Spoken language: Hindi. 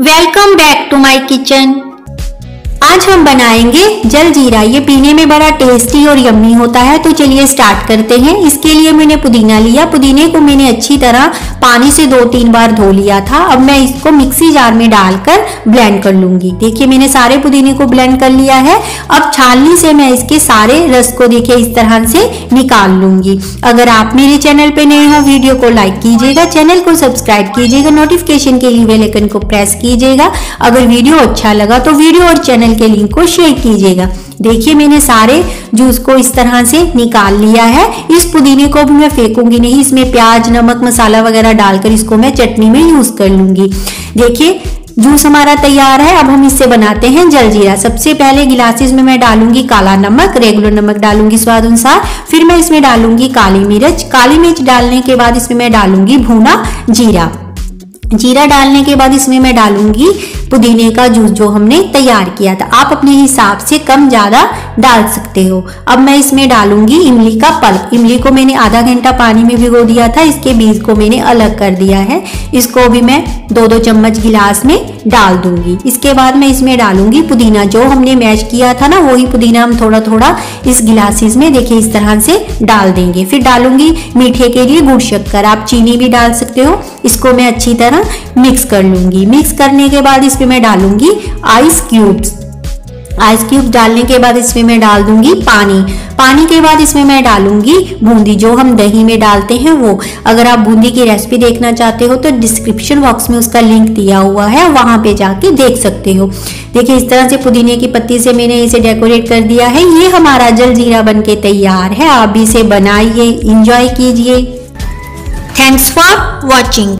Welcome back to my kitchen. आज हम बनाएँगे जल जीरा। ये पीने में बड़ा टेस्टी और यम्मी होता है तो चलिए स्टार्ट करते हैं। इसके लिए मैंने पुदीना लिया। पुदीने को मैंने अच्छी तरह पानी से दो तीन बार धो लिया था। अब मैं इसको मिक्सी जार में डालकर ब्लेंड कर लूँगी। देखिए, मैंने सारे पुदीने को ब्लेंड कर लिया है। अब छालनी से मैं इसके सारे रस को देखिए, इस तरह से निकाल लूँगी। अगर आप मेरे चैनल पे नए हो, वीडियो को लाइक कीजिएगा, चैनल को सब्सक्राइब कीजिएगा नोटिफिकेशन के लिए बेल को प्रेस कीजिएगा। अगर वीडियो अच्छा लगा तो वीडियो और चैनल के लिंक को शेयर कीजिएगा। देखिए मैंने सारे जूस को इस तरह से निकाल लिया है। इस पुदीने को भी मैं फेंकूँगी नहीं, इसमें प्याज, नमक, मसाला वगैरह डालकर इसको मैं चटनी में यूज़ कर लूँगी। देखिए, जूस हमारा तैयार है, अब हम इससे बनाते हैं जलजीरा। सबसे पहले गिलासेस में मैं डालूँगी काला नमक रेगुलर नमक डालूँगी स्वाद अनुसार। फिर मैं इसमें डालूँगी काली मिर्च। काली मिर्च डालने के बाद इसमें मैं डालूँगी भूना जीरा। जीरा डालने के बाद इसमें मैं डालूँगी पुदीने का जूस जो हमने तैयार किया था। आप अपने हिसाब से कम ज़्यादा डाल सकते हो। अब मैं इसमें डालूँगी इमली का पल्प। इमली को मैंने आधा घंटा पानी में भिगो दिया था। इसके बीज को मैंने अलग कर दिया है। इसको भी मैं दो दो चम्मच गिलास में डाल दूँगी। इसके बाद मैं इसमें डालूँगी पुदीना। जो हमने मैश किया था ना, वही पुदीना हम थोड़ा थोड़ा इस गिलासिस में देखिए इस तरह से डाल देंगे। फिर डालूँगी मीठे के लिए गुड़ शक्कर। आप चीनी भी डाल सकते हो। इसको मैं अच्छी तरह मिक्स कर लूँगी। मिक्स करने के बाद इसमें मैं डालूँगी आइस क्यूब्स आइस क्यूब डालने के बाद इसमें मैं डाल दूँगी पानी। पानी के बाद इसमें मैं डालूँगी बूंदी, जो हम दही में डालते हैं वो। अगर आप बूंदी की रेसिपी देखना चाहते हो तो डिस्क्रिप्शन बॉक्स में उसका लिंक दिया हुआ है, वहाँ पे जाके देख सकते हो। देखिए, इस तरह से पुदीने की पत्ती से मैंने इसे डेकोरेट कर दिया है। ये हमारा जल जीरा बन के तैयार है। आप इसे बनाइए इंजॉय कीजिए। Thanks for watching